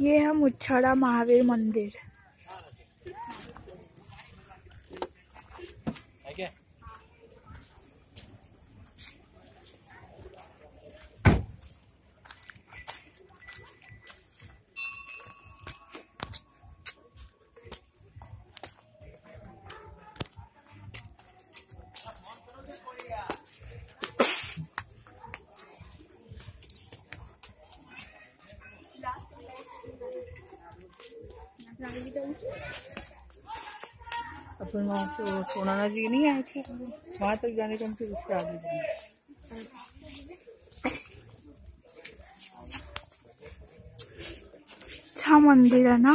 ये है मुच्छड़ा महावीर मंदिर। अपन वहाँ से वो सोनाना जी नहीं आए थे? वहाँ तक जाने का फिर उससे आगे जाना। अच्छा मंदिर है ना?